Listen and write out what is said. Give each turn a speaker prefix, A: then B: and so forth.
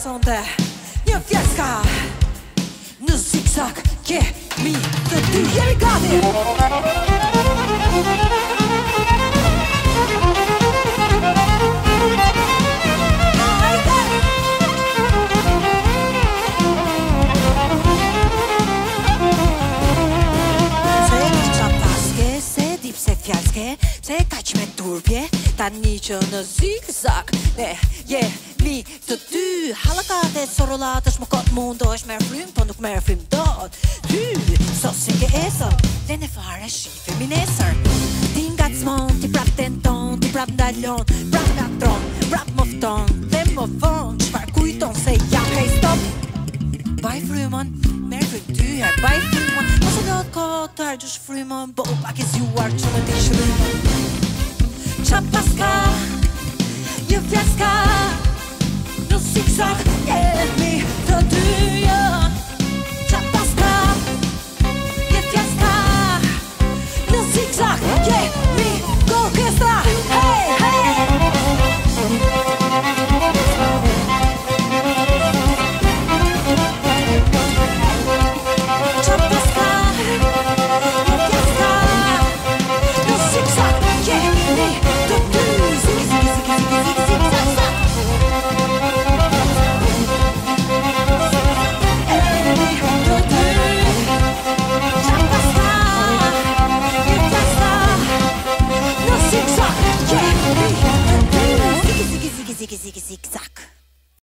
A: sonte Një fjeska Në zigzag Kemi të dy Jemi gati gati Pse ka që me turpje Ta një që në zigzag Ne je mi të ty Halakat e sorolat është më kotë mundo është me frim, po nuk merë frim dot Ty, sot se ke esër Dhe në fare shifë mi nesër Ti nga të smon, ti prap të nton Ti prap ndalon, prap nga tron Prap më fton, dhe më fon Qfar kujton se ja ka i stop Baj frymon, merë frym ty Baj frymon, mos e do të kotar, gjush frymon, bo pak e zjuar që në ti Mushroom.